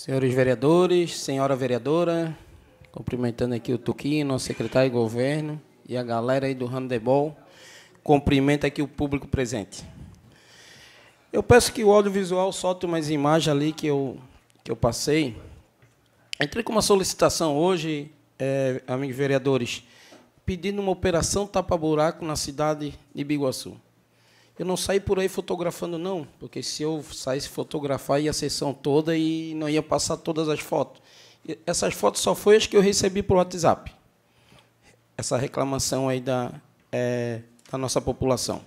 Senhores vereadores, senhora vereadora, cumprimentando aqui o Tuquinho, nosso secretário de governo, e a galera aí do handebol, cumprimento aqui o público presente. Eu peço que o audiovisual solte umas imagens ali que eu, que eu passei. Entrei com uma solicitação hoje, é, amigos vereadores, pedindo uma operação tapa-buraco na cidade de Biguaçu. Eu não saí por aí fotografando, não, porque se eu saísse fotografar, ia a sessão toda e não ia passar todas as fotos. Essas fotos só foi as que eu recebi por WhatsApp. Essa reclamação aí da, é, da nossa população.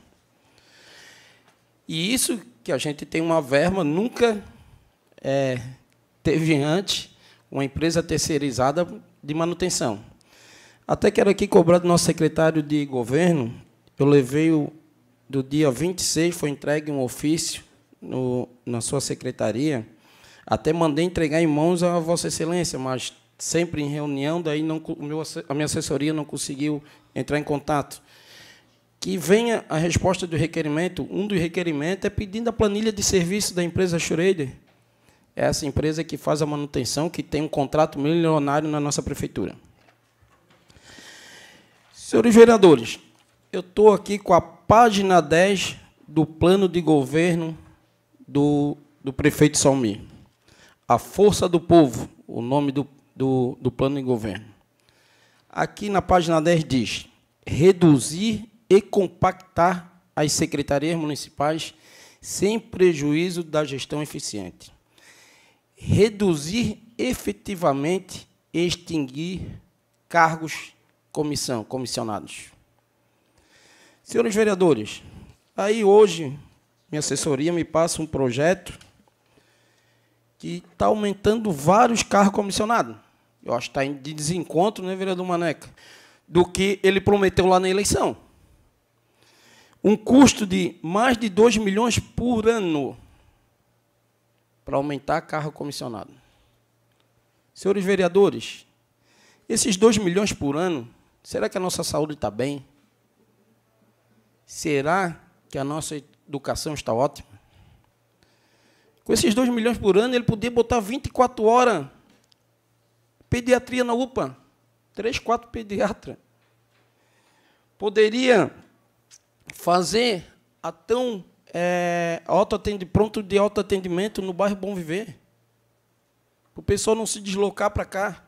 E isso que a gente tem uma verba, nunca é, teve antes uma empresa terceirizada de manutenção. Até quero aqui cobrar do nosso secretário de governo, eu levei o, do dia 26 foi entregue um ofício no, na sua secretaria. Até mandei entregar em mãos a Vossa Excelência, mas sempre em reunião, daí não, meu, a minha assessoria não conseguiu entrar em contato. Que venha a resposta do requerimento. Um dos requerimentos é pedindo a planilha de serviço da empresa Schroeder. É essa empresa que faz a manutenção, que tem um contrato milionário na nossa prefeitura. Senhores vereadores, eu estou aqui com a página 10 do plano de governo do, do prefeito Salmir. A Força do Povo, o nome do, do, do plano de governo. Aqui na página 10 diz: reduzir e compactar as secretarias municipais sem prejuízo da gestão eficiente. Reduzir efetivamente e extinguir cargos comissão, comissionados. Senhores vereadores, aí hoje minha assessoria me passa um projeto que está aumentando vários carros comissionados. Eu acho que está em desencontro, né, vereador Maneca, do que ele prometeu lá na eleição. Um custo de mais de 2 milhões por ano para aumentar carro comissionado. Senhores vereadores, esses 2 milhões por ano, será que a nossa saúde está bem? Será que a nossa educação está ótima? Com esses 2 milhões por ano, ele podia botar 24 horas pediatria na UPA. Três, quatro pediatras. Poderia fazer a tão é, pronto de autoatendimento no bairro Bom Viver. Para o pessoal não se deslocar para cá.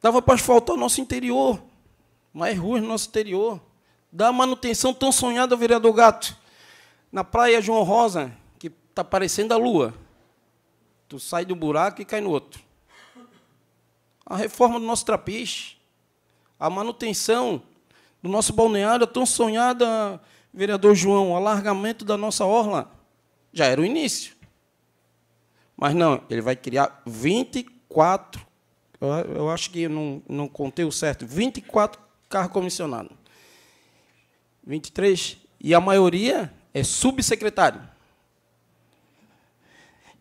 Dava para asfaltar o nosso interior mais ruas no nosso interior. Da manutenção tão sonhada, vereador Gato. Na praia João Rosa, que está parecendo a lua. Tu sai do buraco e cai no outro. A reforma do nosso trapiche. A manutenção do nosso balneário, tão sonhada, vereador João, o alargamento da nossa orla. Já era o início. Mas não, ele vai criar 24, eu acho que não, não contei o certo, 24 carro comissionado. 23. E a maioria é subsecretário.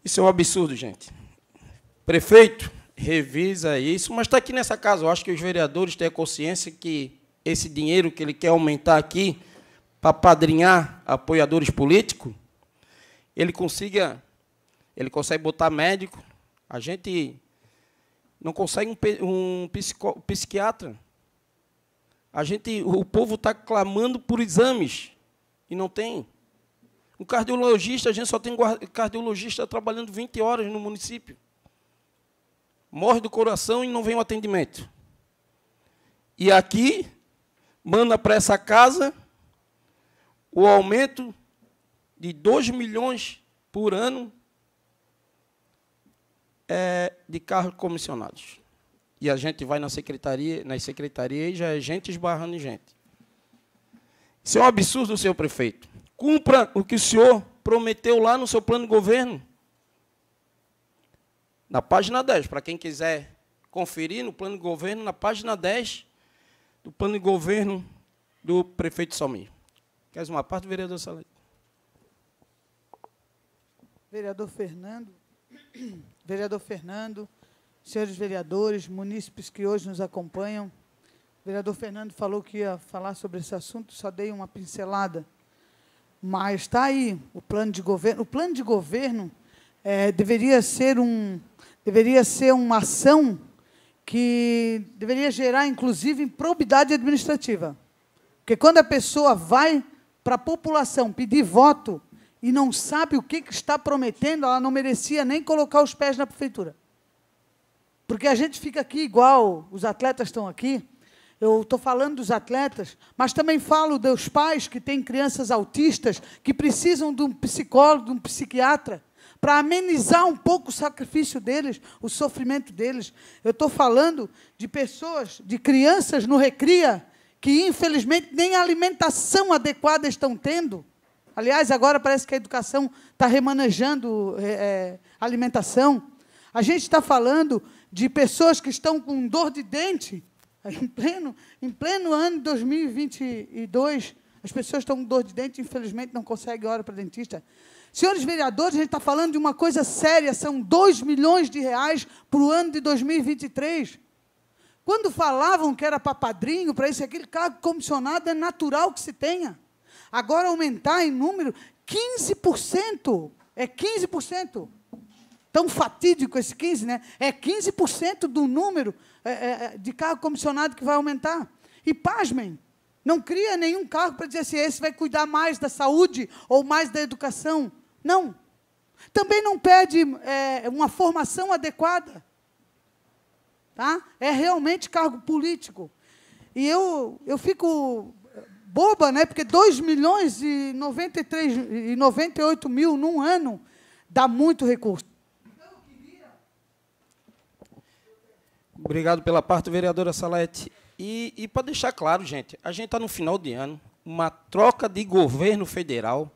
Isso é um absurdo, gente. Prefeito, revisa isso, mas está aqui nessa casa. Eu acho que os vereadores têm consciência que esse dinheiro que ele quer aumentar aqui para padrinhar apoiadores políticos, ele consiga, ele consegue botar médico. A gente não consegue um, um psico, psiquiatra. A gente, o povo está clamando por exames e não tem. Um cardiologista, a gente só tem cardiologista trabalhando 20 horas no município. Morre do coração e não vem o atendimento. E aqui, manda para essa casa o aumento de 2 milhões por ano é, de carros comissionados e a gente vai na secretaria, nas secretarias e já é gente esbarrando em gente. Isso é um absurdo, senhor prefeito. Cumpra o que o senhor prometeu lá no seu plano de governo. Na página 10, para quem quiser conferir no plano de governo, na página 10 do plano de governo do prefeito Salmir. Queres uma parte, vereador Salete? Vereador Fernando, vereador Fernando, senhores vereadores, munícipes que hoje nos acompanham. O vereador Fernando falou que ia falar sobre esse assunto, só dei uma pincelada. Mas está aí o plano de governo. O plano de governo é, deveria ser um deveria ser uma ação que deveria gerar, inclusive, improbidade administrativa. Porque quando a pessoa vai para a população pedir voto e não sabe o que, que está prometendo, ela não merecia nem colocar os pés na prefeitura. Porque a gente fica aqui igual, os atletas estão aqui, eu estou falando dos atletas, mas também falo dos pais que têm crianças autistas, que precisam de um psicólogo, de um psiquiatra, para amenizar um pouco o sacrifício deles, o sofrimento deles. Eu estou falando de pessoas, de crianças no Recria, que infelizmente nem alimentação adequada estão tendo. Aliás, agora parece que a educação está remanejando é, é, alimentação. A gente está falando de pessoas que estão com dor de dente, em pleno, em pleno ano de 2022, as pessoas estão com dor de dente, infelizmente não conseguem hora para dentista. Senhores vereadores, a gente está falando de uma coisa séria, são 2 milhões de reais para o ano de 2023. Quando falavam que era para padrinho, para isso aquele cargo comissionado, é natural que se tenha. Agora aumentar em número 15%. É 15%. Tão fatídico esse 15%, né? É 15% do número é, é, é, de cargo comissionado que vai aumentar. E pasmem, não cria nenhum cargo para dizer assim, esse vai cuidar mais da saúde ou mais da educação. Não. Também não pede é, uma formação adequada. Tá? É realmente cargo político. E eu, eu fico boba, né? porque 2 milhões e, 93, e 98 mil num ano dá muito recurso. Obrigado pela parte, vereadora Salete. E, e para deixar claro, gente, a gente está no final de ano, uma troca de governo federal,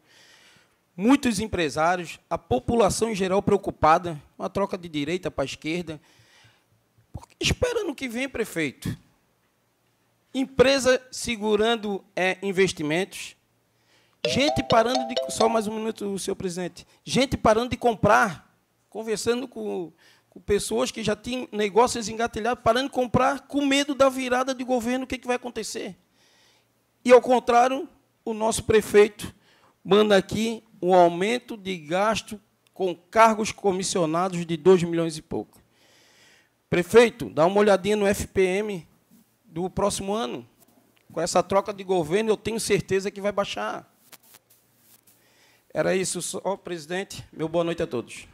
muitos empresários, a população em geral preocupada, uma troca de direita para a esquerda. Esperando que vem, prefeito. Empresa segurando é, investimentos, gente parando de. Só mais um minuto, senhor presidente. Gente parando de comprar, conversando com pessoas que já tinham negócios engatilhados, parando de comprar com medo da virada de governo, o que, que vai acontecer? E, ao contrário, o nosso prefeito manda aqui um aumento de gasto com cargos comissionados de 2 milhões e pouco. Prefeito, dá uma olhadinha no FPM do próximo ano. Com essa troca de governo, eu tenho certeza que vai baixar. Era isso só, presidente. Meu boa noite a todos.